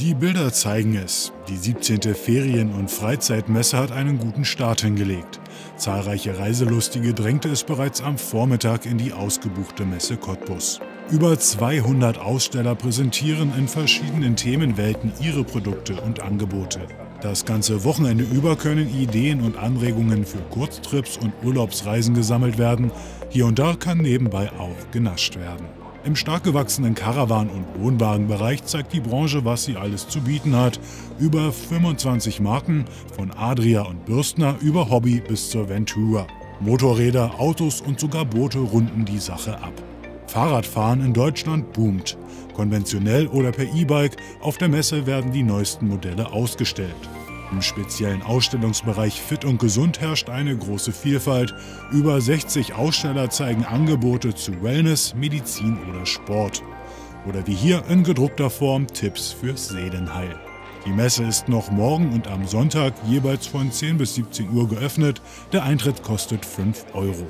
Die Bilder zeigen es. Die 17. Ferien- und Freizeitmesse hat einen guten Start hingelegt. Zahlreiche Reiselustige drängte es bereits am Vormittag in die ausgebuchte Messe Cottbus. Über 200 Aussteller präsentieren in verschiedenen Themenwelten ihre Produkte und Angebote. Das ganze Wochenende über können Ideen und Anregungen für Kurztrips und Urlaubsreisen gesammelt werden. Hier und da kann nebenbei auch genascht werden. Im stark gewachsenen Caravan- und Wohnwagenbereich zeigt die Branche, was sie alles zu bieten hat. Über 25 Marken, von Adria und Bürstner über Hobby bis zur Ventura. Motorräder, Autos und sogar Boote runden die Sache ab. Fahrradfahren in Deutschland boomt. Konventionell oder per E-Bike, auf der Messe werden die neuesten Modelle ausgestellt. Im speziellen Ausstellungsbereich Fit und Gesund herrscht eine große Vielfalt. Über 60 Aussteller zeigen Angebote zu Wellness, Medizin oder Sport. Oder wie hier in gedruckter Form Tipps fürs Seelenheil. Die Messe ist noch morgen und am Sonntag jeweils von 10 bis 17 Uhr geöffnet. Der Eintritt kostet 5 Euro.